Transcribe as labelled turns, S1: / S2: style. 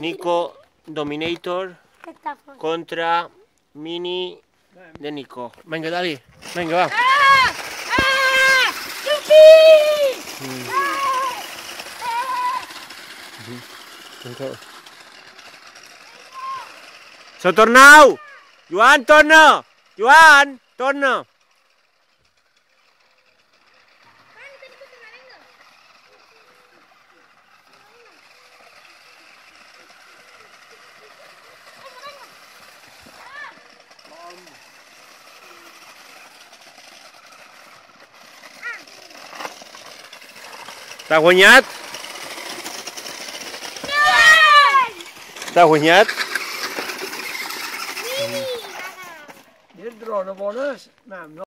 S1: Nico Dominator contra Mini de Nico. Venga, dale. Venga, va.
S2: ¡Ah! ¡Ah!
S1: Tornau! Joan, torna! Joan! Та гонять? Та гонять? Ні.
S2: Ні.
S3: Ні. Ні. Ні. Ні. Ні. Ні.